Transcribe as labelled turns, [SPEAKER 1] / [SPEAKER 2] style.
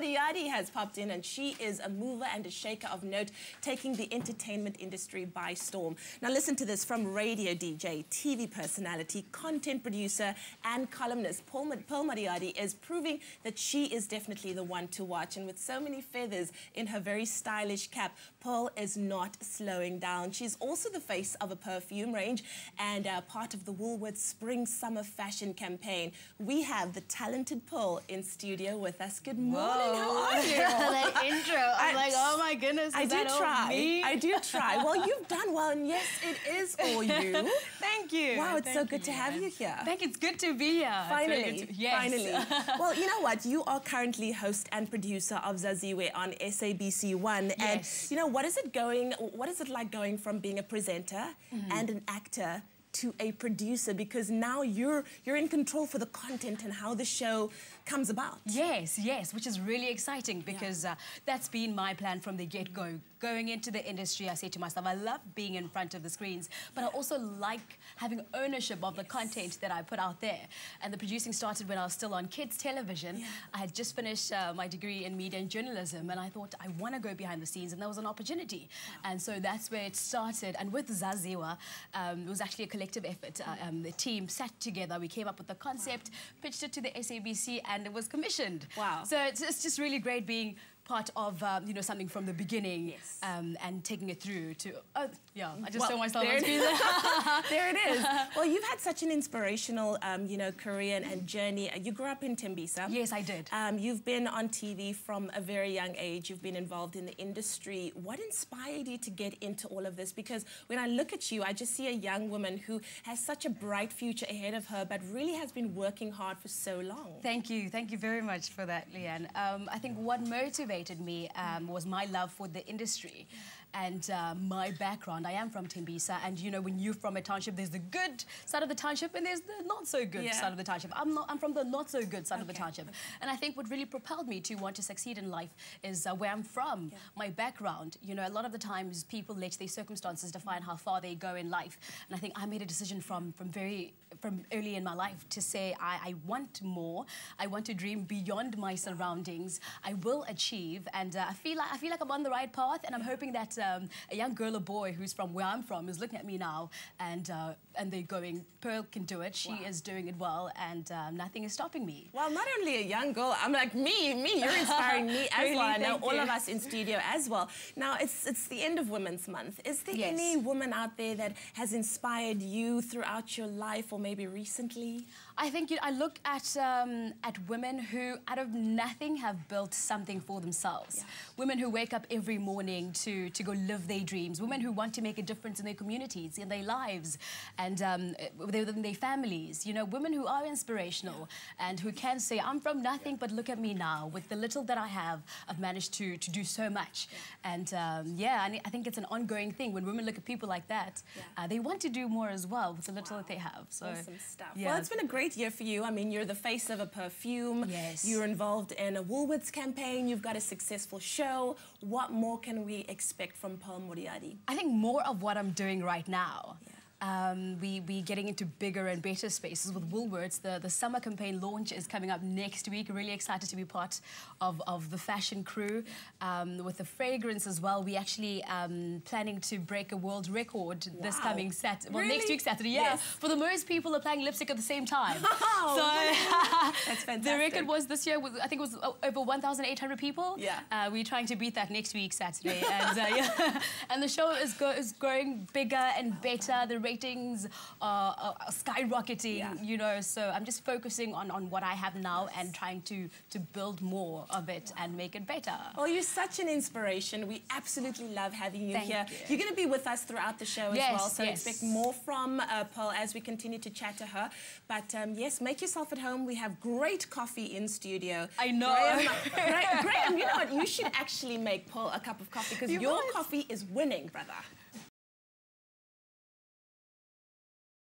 [SPEAKER 1] Modiadie has popped in and she is a mover and a shaker of note, taking the entertainment industry by storm. Now listen to this from radio DJ, TV personality, content producer and columnist. Pearl, Pearl Modiadie is proving that she is definitely the one to watch and with so many feathers in her very stylish cap, Pearl is not slowing down. She's also the face of a perfume range and uh, part of the Woolworths Spring Summer Fashion campaign. We have the talented Pearl in studio with us. Good morning. Whoa. How are you?
[SPEAKER 2] that intro. I'm I, like, oh my goodness.
[SPEAKER 1] I do try. I do try. Well, you've done well, and yes, it is all you.
[SPEAKER 2] Thank you.
[SPEAKER 1] Wow, it's
[SPEAKER 2] Thank
[SPEAKER 1] so good to have you here.
[SPEAKER 2] Thank you. It's good to be here.
[SPEAKER 1] Finally.
[SPEAKER 2] To, yes.
[SPEAKER 1] Finally. well, you know what? You are currently host and producer of Zaziwe on SABC One.
[SPEAKER 2] Yes.
[SPEAKER 1] And, you know, what is it going, what is it like going from being a presenter mm -hmm. and an actor to a producer because now you're you're in control for the content and how the show comes about.
[SPEAKER 2] Yes, yes, which is really exciting because yeah. uh, that's been my plan from the get-go. Going into the industry, I say to myself, I love being in front of the screens, but I also like having ownership of yes. the content that I put out there. And the producing started when I was still on kids television. Yeah. I had just finished uh, my degree in media and journalism, and I thought I want to go behind the scenes, and there was an opportunity. Wow. And so that's where it started. And with Zaziwe, um, it was actually a collective effort. Uh, um, the team sat together, we came up with the concept, wow. pitched it to the SABC, and it was commissioned.
[SPEAKER 1] Wow.
[SPEAKER 2] So it's, it's just really great being part of um, you know something from the beginning
[SPEAKER 1] yes.
[SPEAKER 2] um, and taking it through to oh yeah I just well, saw myself
[SPEAKER 1] there, it there it is. Well you've had such an inspirational um, you know career and journey. You grew up in Tembisa.
[SPEAKER 2] Yes I did.
[SPEAKER 1] Um, you've been on TV from a very young age. You've been involved in the industry. What inspired you to get into all of this? Because when I look at you I just see a young woman who has such a bright future ahead of her but really has been working hard for so long.
[SPEAKER 2] Thank you. Thank you very much for that Leigh-Anne. Um, I think what motivates me um, was my love for the industry and uh, my background. I am from Tembisa, and you know, when you're from a township, there's the good side of the township and there's the not so good yeah. side of the township. I'm not. I'm from the not so good side okay. of the township, okay. and I think what really propelled me to want to succeed in life is uh, where I'm from, yeah. my background. You know, a lot of the times people let their circumstances define how far they go in life, and I think I made a decision from from very from early in my life to say I, I want more. I want to dream beyond my surroundings. I will achieve, and uh, I feel like I feel like I'm on the right path, and I'm hoping that um, a young girl or boy who's from where I'm from is looking at me now, and uh, and they're going, Pearl can do it. She wow. is doing it well, and um, nothing is stopping me.
[SPEAKER 1] Well, not only a young girl, I'm like me, me. You're inspiring me as really, well. I know all of us in studio as well. Now it's it's the end of Women's Month. Is there yes. any woman out there that has inspired you throughout your life, or maybe recently?
[SPEAKER 2] I think you know, I look at um, at women who, out of nothing, have built something for themselves. Yeah. Women who wake up every morning to to go live their dreams. Women who want to make a difference in their communities, in their lives, and um, within their families. You know, women who are inspirational yeah. and who can say, "I'm from nothing, but look at me now. With the little that I have, I've managed to to do so much." Yeah. And um, yeah, I think it's an ongoing thing. When women look at people like that, uh, they want to do more as well with the little wow. that they have.
[SPEAKER 1] So, awesome stuff. Well, it's been a great great year for you. I mean, you're the face of a perfume.
[SPEAKER 2] Yes.
[SPEAKER 1] You're involved in a Woolworths campaign. You've got a successful show. What more can we expect from Pearl Modiadie?
[SPEAKER 2] I think more of what I'm doing right now. Yeah. Um, we we getting into bigger and better spaces with Woolworths. The the summer campaign launch is coming up next week. Really excited to be part of, of the fashion crew. Um, with the fragrance as well, we actually um, planning to break a world record wow. this coming Saturday. Well,
[SPEAKER 1] really?
[SPEAKER 2] next week Saturday. Yeah, yes. for the most people are applying lipstick at the same time.
[SPEAKER 1] Oh, so that's fantastic.
[SPEAKER 2] The record was this year. Was, I think it was over 1,800 people.
[SPEAKER 1] Yeah.
[SPEAKER 2] Uh, we're trying to beat that next week Saturday, and uh, yeah. and the show is go is growing bigger and better. The ratings are, are skyrocketing, yeah. you know, so I'm just focusing on, on what I have now yes. and trying to, to build more of it wow. and make it better.
[SPEAKER 1] Well, you're such an inspiration. We absolutely love having you
[SPEAKER 2] Thank
[SPEAKER 1] here.
[SPEAKER 2] You.
[SPEAKER 1] are going to be with us throughout the show
[SPEAKER 2] yes,
[SPEAKER 1] as well, so
[SPEAKER 2] yes.
[SPEAKER 1] expect more from uh, Pearl as we continue to chat to her. But um, yes, make yourself at home. We have great coffee in studio.
[SPEAKER 2] I know.
[SPEAKER 1] Graeme, Graeme, you know what? You should actually make Paul a cup of coffee because you your might. coffee is winning, brother.